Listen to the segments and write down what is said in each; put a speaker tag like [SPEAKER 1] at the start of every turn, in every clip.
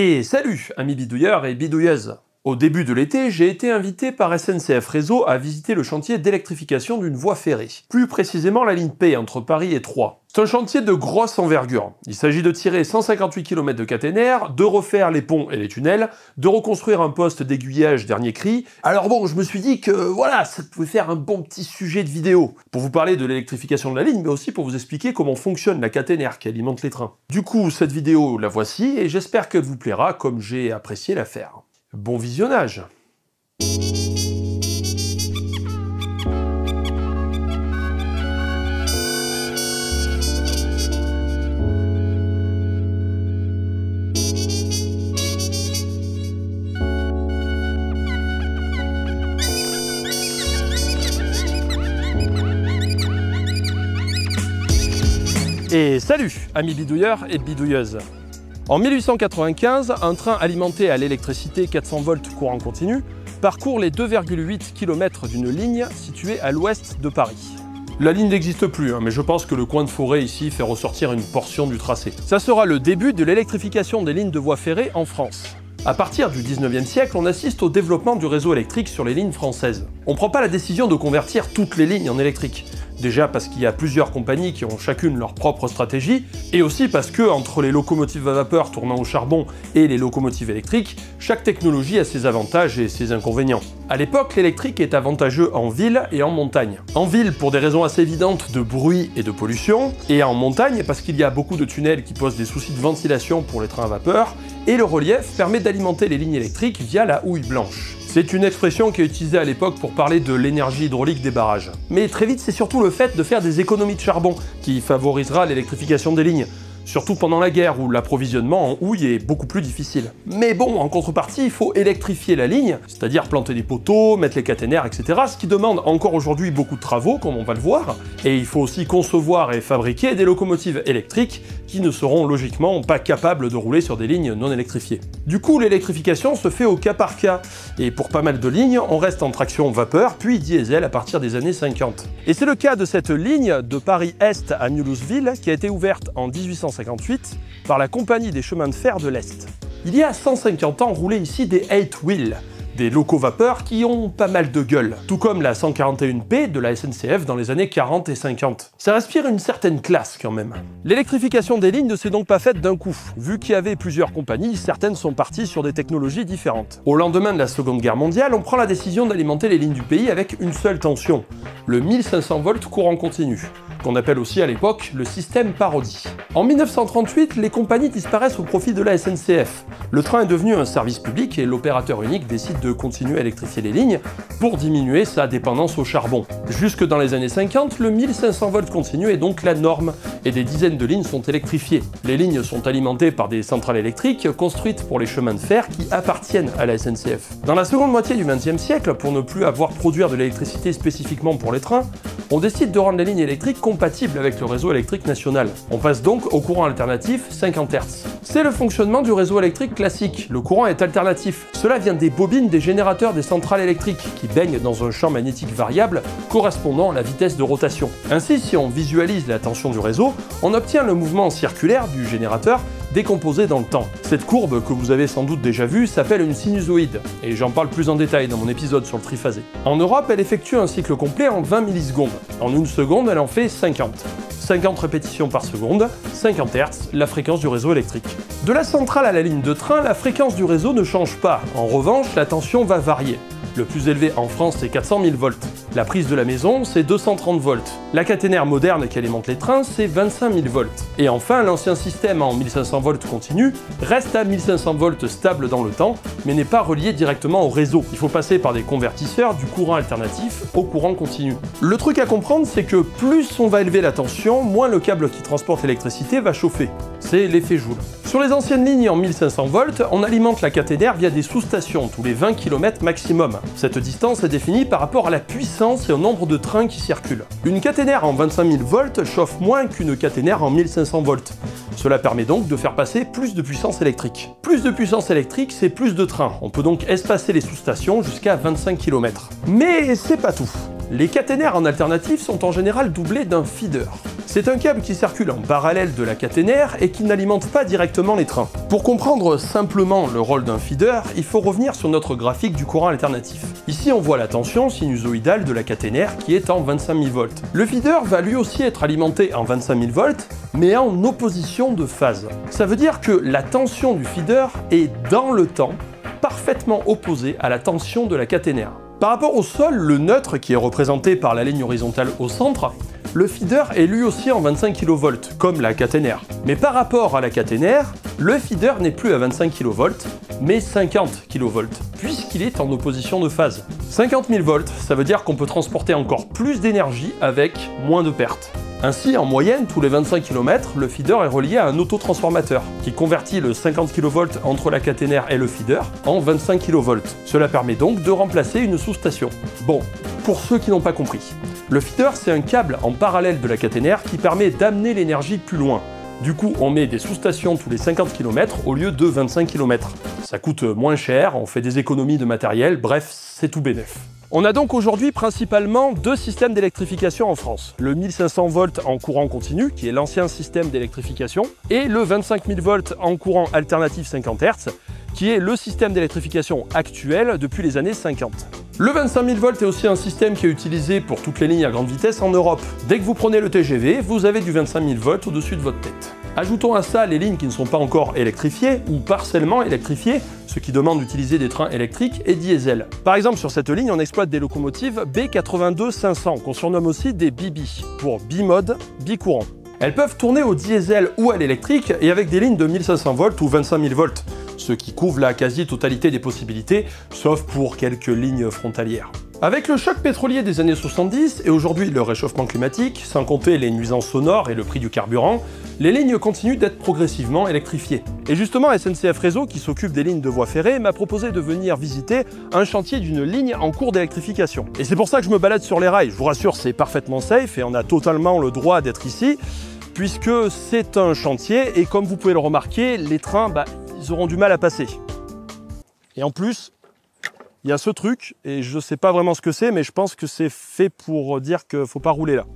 [SPEAKER 1] Et salut, amis bidouilleurs et bidouilleuses Au début de l'été, j'ai été invité par SNCF Réseau à visiter le chantier d'électrification d'une voie ferrée, plus précisément la ligne P entre Paris et Troyes. C'est un chantier de grosse envergure. Il s'agit de tirer 158 km de caténaire, de refaire les ponts et les tunnels, de reconstruire un poste d'aiguillage dernier cri. Alors bon, je me suis dit que voilà, ça pouvait faire un bon petit sujet de vidéo pour vous parler de l'électrification de la ligne, mais aussi pour vous expliquer comment fonctionne la caténaire qui alimente les trains. Du coup, cette vidéo, la voici, et j'espère qu'elle vous plaira comme j'ai apprécié la faire. Bon visionnage. Et salut, amis bidouilleurs et bidouilleuses En 1895, un train alimenté à l'électricité 400 volts courant continu parcourt les 2,8 km d'une ligne située à l'ouest de Paris. La ligne n'existe plus, hein, mais je pense que le coin de forêt ici fait ressortir une portion du tracé. Ça sera le début de l'électrification des lignes de voies ferrées en France. À partir du 19e siècle, on assiste au développement du réseau électrique sur les lignes françaises. On ne prend pas la décision de convertir toutes les lignes en électrique. Déjà parce qu'il y a plusieurs compagnies qui ont chacune leur propre stratégie, et aussi parce que entre les locomotives à vapeur tournant au charbon et les locomotives électriques, chaque technologie a ses avantages et ses inconvénients. À l'époque, l'électrique est avantageux en ville et en montagne. En ville pour des raisons assez évidentes de bruit et de pollution, et en montagne parce qu'il y a beaucoup de tunnels qui posent des soucis de ventilation pour les trains à vapeur, et le relief permet d'alimenter les lignes électriques via la houille blanche. C'est une expression qui est utilisée à l'époque pour parler de l'énergie hydraulique des barrages. Mais très vite, c'est surtout le fait de faire des économies de charbon qui favorisera l'électrification des lignes surtout pendant la guerre où l'approvisionnement en houille est beaucoup plus difficile. Mais bon, en contrepartie, il faut électrifier la ligne, c'est-à-dire planter des poteaux, mettre les caténaires, etc., ce qui demande encore aujourd'hui beaucoup de travaux, comme on va le voir, et il faut aussi concevoir et fabriquer des locomotives électriques qui ne seront logiquement pas capables de rouler sur des lignes non électrifiées. Du coup, l'électrification se fait au cas par cas, et pour pas mal de lignes, on reste en traction vapeur, puis diesel à partir des années 50. Et c'est le cas de cette ligne de Paris-Est à Mulhouseville qui a été ouverte en 1850 par la Compagnie des chemins de fer de l'Est. Il y a 150 ans roulaient ici des 8 wheels, des locaux vapeurs qui ont pas mal de gueule, tout comme la 141P de la SNCF dans les années 40 et 50. Ça respire une certaine classe quand même. L'électrification des lignes ne s'est donc pas faite d'un coup. Vu qu'il y avait plusieurs compagnies, certaines sont parties sur des technologies différentes. Au lendemain de la Seconde Guerre mondiale, on prend la décision d'alimenter les lignes du pays avec une seule tension, le 1500 volts courant continu qu'on appelle aussi à l'époque le système parodie. En 1938, les compagnies disparaissent au profit de la SNCF. Le train est devenu un service public et l'opérateur unique décide de continuer à électrifier les lignes pour diminuer sa dépendance au charbon. Jusque dans les années 50, le 1500 volts continu est donc la norme et des dizaines de lignes sont électrifiées. Les lignes sont alimentées par des centrales électriques construites pour les chemins de fer qui appartiennent à la SNCF. Dans la seconde moitié du XXe siècle, pour ne plus avoir produire de l'électricité spécifiquement pour les trains, on décide de rendre les lignes électriques compatibles avec le réseau électrique national. On passe donc au courant alternatif 50 Hz. C'est le fonctionnement du réseau électrique classique. Le courant est alternatif. Cela vient des bobines des générateurs des centrales électriques qui baignent dans un champ magnétique variable correspondant à la vitesse de rotation. Ainsi, si on visualise la tension du réseau, on obtient le mouvement circulaire du générateur décomposé dans le temps. Cette courbe, que vous avez sans doute déjà vue, s'appelle une sinusoïde, et j'en parle plus en détail dans mon épisode sur le triphasé. En Europe, elle effectue un cycle complet en 20 millisecondes. En une seconde, elle en fait 50. 50 répétitions par seconde, 50 Hz, la fréquence du réseau électrique. De la centrale à la ligne de train, la fréquence du réseau ne change pas. En revanche, la tension va varier. Le plus élevé en France, c'est 400 000 volts. La prise de la maison, c'est 230 volts. La caténaire moderne qui alimente les trains, c'est 25 000 volts. Et enfin, l'ancien système en 1500 volts continu reste à 1500 volts stable dans le temps, mais n'est pas relié directement au réseau. Il faut passer par des convertisseurs du courant alternatif au courant continu. Le truc à comprendre, c'est que plus on va élever la tension, moins le câble qui transporte l'électricité va chauffer. C'est l'effet Joule. Sur les anciennes lignes en 1500 volts, on alimente la caténaire via des sous-stations tous les 20 km maximum. Cette distance est définie par rapport à la puissance et au nombre de trains qui circulent. Une caténaire en 25 000 volts chauffe moins qu'une caténaire en 1500 volts. Cela permet donc de faire passer plus de puissance électrique. Plus de puissance électrique, c'est plus de trains. On peut donc espacer les sous-stations jusqu'à 25 km. Mais c'est pas tout. Les caténaires en alternative sont en général doublés d'un feeder. C'est un câble qui circule en parallèle de la caténaire et qui n'alimente pas directement les trains. Pour comprendre simplement le rôle d'un feeder, il faut revenir sur notre graphique du courant alternatif. Ici, on voit la tension sinusoïdale de la caténaire qui est en 25 000 volts. Le feeder va lui aussi être alimenté en 25 000 volts, mais en opposition de phase. Ça veut dire que la tension du feeder est dans le temps parfaitement opposée à la tension de la caténaire. Par rapport au sol, le neutre, qui est représenté par la ligne horizontale au centre, le feeder est lui aussi en 25 kV, comme la caténaire. Mais par rapport à la caténaire, le feeder n'est plus à 25 kV, mais 50 kV, puisqu'il est en opposition de phase. 50 000 volts, ça veut dire qu'on peut transporter encore plus d'énergie avec moins de pertes. Ainsi, en moyenne, tous les 25 km, le feeder est relié à un autotransformateur qui convertit le 50 kV entre la caténaire et le feeder en 25 kV. Cela permet donc de remplacer une sous-station. Bon, pour ceux qui n'ont pas compris, le feeder c'est un câble en parallèle de la caténaire qui permet d'amener l'énergie plus loin. Du coup, on met des sous-stations tous les 50 km au lieu de 25 km. Ça coûte moins cher, on fait des économies de matériel, bref, c'est tout bénef. On a donc aujourd'hui principalement deux systèmes d'électrification en France. Le 1500 volts en courant continu, qui est l'ancien système d'électrification, et le 25 000 volts en courant alternatif 50 Hz, qui est le système d'électrification actuel depuis les années 50. Le 25 000 volts est aussi un système qui est utilisé pour toutes les lignes à grande vitesse en Europe. Dès que vous prenez le TGV, vous avez du 25 000 volts au-dessus de votre tête. Ajoutons à ça les lignes qui ne sont pas encore électrifiées ou partiellement électrifiées, ce qui demande d'utiliser des trains électriques et diesel. Par exemple, sur cette ligne, on exploite des locomotives B82-500, qu'on surnomme aussi des BB, pour bimode, bicourant. Elles peuvent tourner au diesel ou à l'électrique et avec des lignes de 1500 volts ou 25 000 volts, ce qui couvre la quasi-totalité des possibilités, sauf pour quelques lignes frontalières. Avec le choc pétrolier des années 70 et aujourd'hui le réchauffement climatique, sans compter les nuisances sonores et le prix du carburant, les lignes continuent d'être progressivement électrifiées. Et justement, SNCF Réseau, qui s'occupe des lignes de voies ferrées, m'a proposé de venir visiter un chantier d'une ligne en cours d'électrification. Et c'est pour ça que je me balade sur les rails. Je vous rassure, c'est parfaitement safe et on a totalement le droit d'être ici, puisque c'est un chantier et comme vous pouvez le remarquer, les trains, bah, ils auront du mal à passer. Et en plus, il y a ce truc, et je ne sais pas vraiment ce que c'est, mais je pense que c'est fait pour dire qu'il ne faut pas rouler là.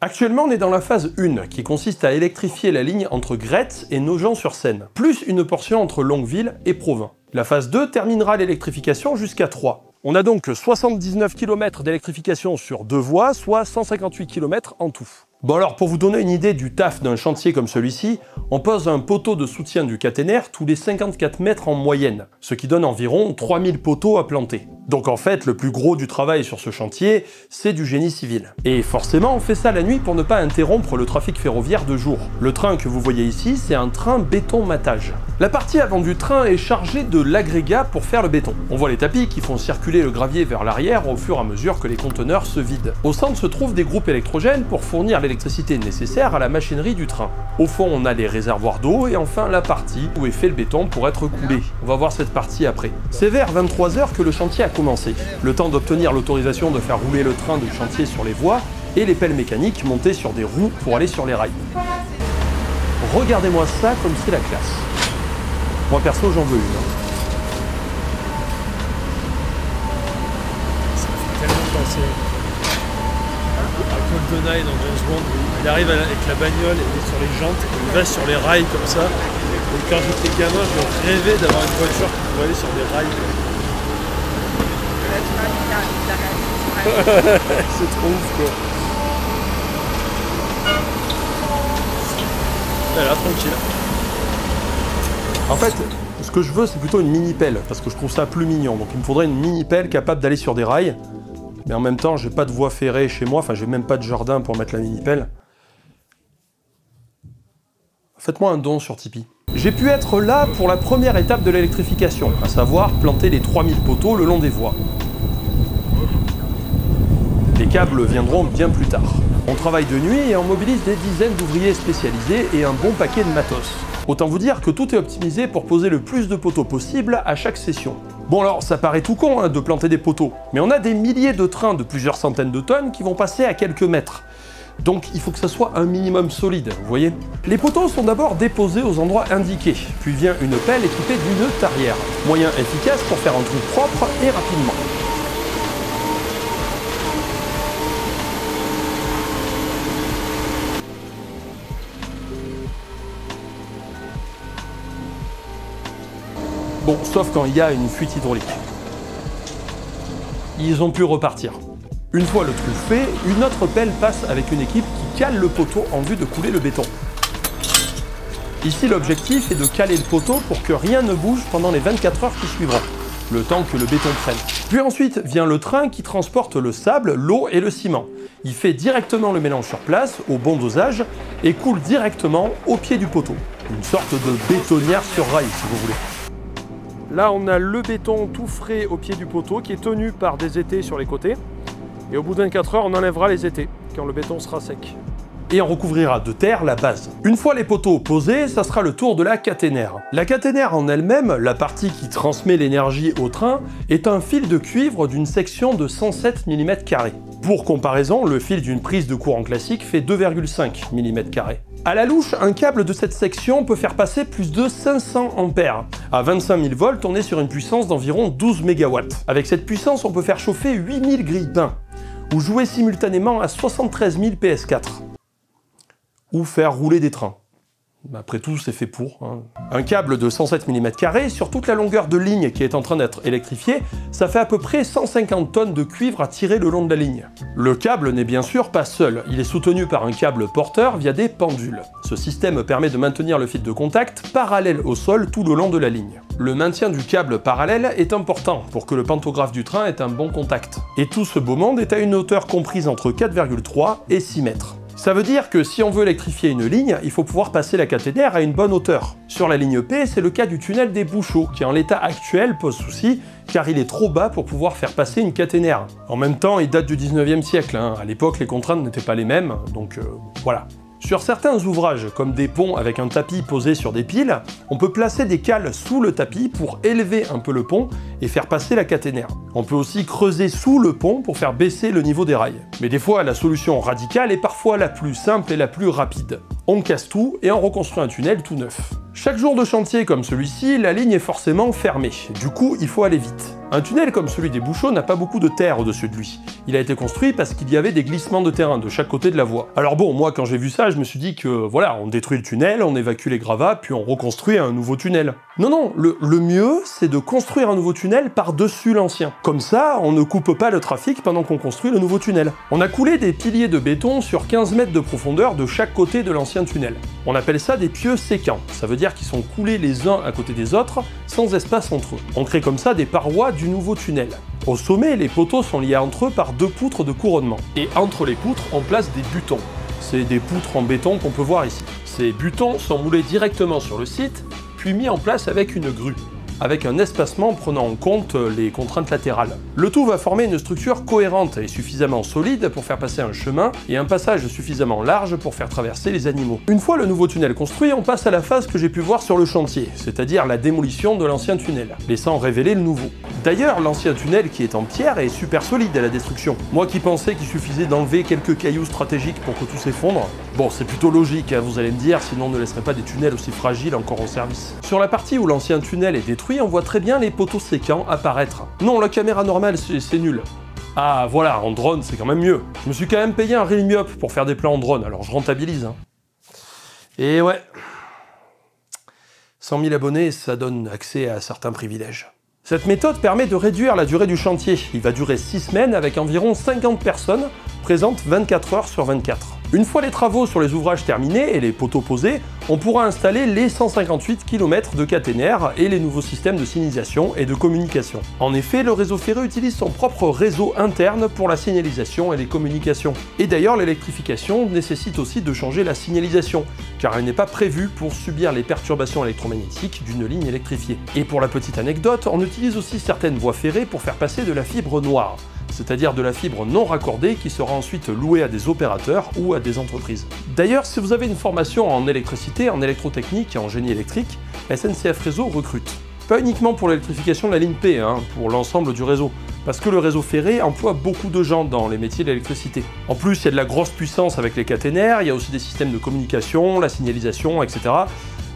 [SPEAKER 1] Actuellement, on est dans la phase 1, qui consiste à électrifier la ligne entre Gretz et Nogent-sur-Seine, plus une portion entre Longueville et Provins. La phase 2 terminera l'électrification jusqu'à 3. On a donc 79 km d'électrification sur deux voies, soit 158 km en tout. Bon alors, pour vous donner une idée du taf d'un chantier comme celui-ci, on pose un poteau de soutien du caténaire tous les 54 mètres en moyenne, ce qui donne environ 3000 poteaux à planter. Donc en fait, le plus gros du travail sur ce chantier, c'est du génie civil. Et forcément, on fait ça la nuit pour ne pas interrompre le trafic ferroviaire de jour. Le train que vous voyez ici, c'est un train béton matage. La partie avant du train est chargée de l'agrégat pour faire le béton. On voit les tapis qui font circuler le gravier vers l'arrière au fur et à mesure que les conteneurs se vident. Au centre se trouvent des groupes électrogènes pour fournir l'électricité nécessaire à la machinerie du train. Au fond, on a les réservoirs d'eau et enfin la partie où est fait le béton pour être coulé. On va voir cette partie après. C'est vers 23h que le chantier a commencé. Le temps d'obtenir l'autorisation de faire rouler le train du chantier sur les voies et les pelles mécaniques montées sur des roues pour aller sur les rails. Regardez-moi ça comme c'est la classe. Moi perso j'en veux une. hein.
[SPEAKER 2] tellement penser à GoldenEye dans James Bond où il arrive avec la bagnole, il est sur les jantes, et il va sur les rails comme ça. Et quand j'étais gamin, je rêvais d'avoir une voiture qui pouvait aller sur des rails. C'est trop ouf quoi. Voilà, tranquille.
[SPEAKER 1] En fait, ce que je veux, c'est plutôt une mini pelle, parce que je trouve ça plus mignon. Donc il me faudrait une mini pelle capable d'aller sur des rails. Mais en même temps, j'ai pas de voie ferrée chez moi, enfin j'ai même pas de jardin pour mettre la mini pelle. Faites-moi un don sur Tipeee. J'ai pu être là pour la première étape de l'électrification, à savoir planter les 3000 poteaux le long des voies. Les câbles viendront bien plus tard. On travaille de nuit et on mobilise des dizaines d'ouvriers spécialisés et un bon paquet de matos. Autant vous dire que tout est optimisé pour poser le plus de poteaux possible à chaque session. Bon alors, ça paraît tout con hein, de planter des poteaux, mais on a des milliers de trains de plusieurs centaines de tonnes qui vont passer à quelques mètres. Donc il faut que ça soit un minimum solide, vous voyez Les poteaux sont d'abord déposés aux endroits indiqués, puis vient une pelle équipée d'une tarière, moyen efficace pour faire un trou propre et rapidement. Bon, sauf quand il y a une fuite hydraulique. Ils ont pu repartir. Une fois le trou fait, une autre pelle passe avec une équipe qui cale le poteau en vue de couler le béton. Ici, l'objectif est de caler le poteau pour que rien ne bouge pendant les 24 heures qui suivront, le temps que le béton prenne. Puis ensuite vient le train qui transporte le sable, l'eau et le ciment. Il fait directement le mélange sur place, au bon dosage, et coule directement au pied du poteau. Une sorte de bétonnière sur rail, si vous voulez. Là, on a le béton tout frais au pied du poteau qui est tenu par des étés sur les côtés. Et au bout de 24 heures, on enlèvera les étés quand le béton sera sec et on recouvrira de terre la base. Une fois les poteaux posés, ça sera le tour de la caténaire. La caténaire en elle-même, la partie qui transmet l'énergie au train, est un fil de cuivre d'une section de 107 mm. Pour comparaison, le fil d'une prise de courant classique fait 2,5 mm. À la louche, un câble de cette section peut faire passer plus de 500 ampères. À 25 000 volts, on est sur une puissance d'environ 12 MW. Avec cette puissance, on peut faire chauffer 8000 grilles pain ou jouer simultanément à 73 000 PS4 ou faire rouler des trains. Après tout, c'est fait pour. Hein. Un câble de 107 mm sur toute la longueur de ligne qui est en train d'être électrifiée, ça fait à peu près 150 tonnes de cuivre à tirer le long de la ligne. Le câble n'est bien sûr pas seul, il est soutenu par un câble porteur via des pendules. Ce système permet de maintenir le fil de contact parallèle au sol tout le long de la ligne. Le maintien du câble parallèle est important pour que le pantographe du train ait un bon contact. Et tout ce beau monde est à une hauteur comprise entre 4,3 et 6 mètres. Ça veut dire que si on veut électrifier une ligne, il faut pouvoir passer la caténaire à une bonne hauteur. Sur la ligne P, c'est le cas du tunnel des Bouchots, qui en l'état actuel pose souci, car il est trop bas pour pouvoir faire passer une caténaire. En même temps, il date du 19e siècle, hein. à l'époque les contraintes n'étaient pas les mêmes, donc euh, voilà. Sur certains ouvrages, comme des ponts avec un tapis posé sur des piles, on peut placer des cales sous le tapis pour élever un peu le pont et faire passer la caténaire. On peut aussi creuser sous le pont pour faire baisser le niveau des rails. Mais des fois, la solution radicale est parfois la plus simple et la plus rapide. On casse tout et on reconstruit un tunnel tout neuf. Chaque jour de chantier comme celui-ci, la ligne est forcément fermée. Du coup, il faut aller vite. Un tunnel comme celui des Bouchots n'a pas beaucoup de terre au-dessus de lui. Il a été construit parce qu'il y avait des glissements de terrain de chaque côté de la voie. Alors bon, moi quand j'ai vu ça, je me suis dit que voilà, on détruit le tunnel, on évacue les gravats, puis on reconstruit un nouveau tunnel. Non, non, le, le mieux, c'est de construire un nouveau tunnel par-dessus l'ancien. Comme ça, on ne coupe pas le trafic pendant qu'on construit le nouveau tunnel. On a coulé des piliers de béton sur 15 mètres de profondeur de chaque côté de l'ancien tunnel. On appelle ça des pieux séquents. Ça veut dire qu'ils sont coulés les uns à côté des autres, sans espace entre eux. On crée comme ça des parois du nouveau tunnel. Au sommet, les poteaux sont liés entre eux par deux poutres de couronnement. Et entre les poutres, on place des butons. C'est des poutres en béton qu'on peut voir ici. Ces butons sont moulés directement sur le site, puis mis en place avec une grue avec un espacement prenant en compte les contraintes latérales. Le tout va former une structure cohérente et suffisamment solide pour faire passer un chemin et un passage suffisamment large pour faire traverser les animaux. Une fois le nouveau tunnel construit, on passe à la phase que j'ai pu voir sur le chantier, c'est-à-dire la démolition de l'ancien tunnel, laissant révéler le nouveau. D'ailleurs, l'ancien tunnel qui est en pierre est super solide à la destruction. Moi qui pensais qu'il suffisait d'enlever quelques cailloux stratégiques pour que tout s'effondre, bon c'est plutôt logique, hein, vous allez me dire, sinon on ne laisserait pas des tunnels aussi fragiles encore en service. Sur la partie où l'ancien tunnel est détruit, on voit très bien les poteaux séquents apparaître. Non, la caméra normale, c'est nul. Ah voilà, en drone, c'est quand même mieux. Je me suis quand même payé un Realme pour faire des plans en drone, alors je rentabilise. Hein. Et ouais, 100 000 abonnés, ça donne accès à certains privilèges. Cette méthode permet de réduire la durée du chantier. Il va durer 6 semaines avec environ 50 personnes présentes 24 heures sur 24. Une fois les travaux sur les ouvrages terminés et les poteaux posés, on pourra installer les 158 km de caténaire et les nouveaux systèmes de signalisation et de communication. En effet, le réseau ferré utilise son propre réseau interne pour la signalisation et les communications. Et d'ailleurs, l'électrification nécessite aussi de changer la signalisation, car elle n'est pas prévue pour subir les perturbations électromagnétiques d'une ligne électrifiée. Et pour la petite anecdote, on utilise aussi certaines voies ferrées pour faire passer de la fibre noire c'est-à-dire de la fibre non raccordée qui sera ensuite louée à des opérateurs ou à des entreprises. D'ailleurs, si vous avez une formation en électricité, en électrotechnique et en génie électrique, SNCF Réseau recrute. Pas uniquement pour l'électrification de la ligne P, hein, pour l'ensemble du réseau, parce que le réseau ferré emploie beaucoup de gens dans les métiers de l'électricité. En plus, il y a de la grosse puissance avec les caténaires, il y a aussi des systèmes de communication, la signalisation, etc.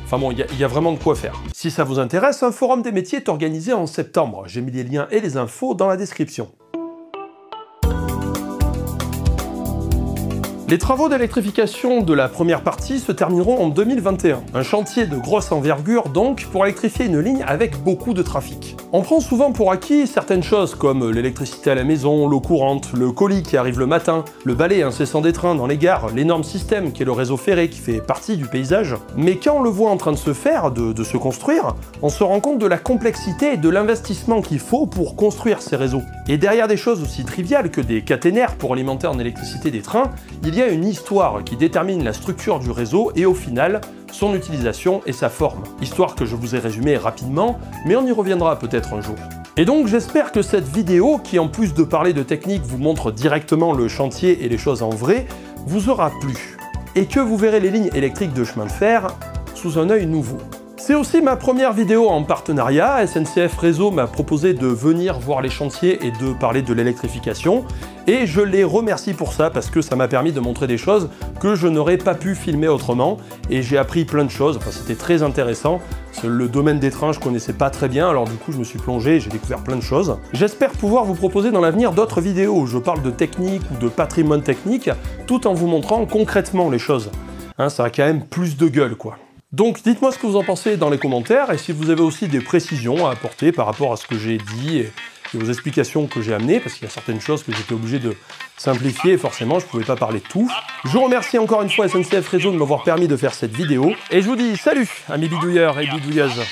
[SPEAKER 1] Enfin bon, il y, y, a vraiment de quoi faire. Si ça vous intéresse, un forum des métiers est organisé en septembre. J'ai mis les liens et les infos dans la description. Les travaux d'électrification de la première partie se termineront en 2021. Un chantier de grosse envergure donc pour électrifier une ligne avec beaucoup de trafic. On prend souvent pour acquis certaines choses comme l'électricité à la maison, l'eau courante, le colis qui arrive le matin, le balai incessant des trains dans les gares, l'énorme système qui est le réseau ferré qui fait partie du paysage. Mais quand on le voit en train de se faire, de, se construire, on se rend compte de la complexité et de l'investissement qu'il faut pour construire ces réseaux. Et derrière des choses aussi triviales que des caténaires pour alimenter en électricité des trains, y a une histoire qui détermine la structure du réseau et au final, son utilisation et sa forme. Histoire que je vous ai résumée rapidement, mais on y reviendra peut-être un jour. Et donc j'espère que cette vidéo, qui en plus de parler de technique vous montre directement le chantier et les choses en vrai, vous aura plu. Et que vous verrez les lignes électriques de chemin de fer sous un œil nouveau. C'est aussi ma première vidéo en partenariat. SNCF Réseau m'a proposé de venir voir les chantiers et de parler de l'électrification. Et je les remercie pour ça parce que ça m'a permis de montrer des choses que je n'aurais pas pu filmer autrement. Et j'ai appris plein de choses. Enfin, c'était très intéressant. Le domaine des trains, je connaissais pas très bien, alors du coup, je me suis plongé et j'ai découvert plein de choses. J'espère pouvoir vous proposer dans l'avenir d'autres vidéos où je parle de technique ou de patrimoine technique, tout en vous montrant concrètement les choses. Hein, ça a quand même plus de gueule, quoi. Donc dites-moi ce que vous en pensez dans les commentaires et si vous avez aussi des précisions à apporter par rapport à ce que j'ai dit et, aux explications que j'ai amenées, parce qu'il y a certaines choses que j'étais obligé de simplifier et forcément je ne pouvais pas parler de tout. Je vous remercie encore une fois SNCF Réseau de m'avoir permis de faire cette vidéo et je vous dis salut amis bidouilleurs et bidouilleuses.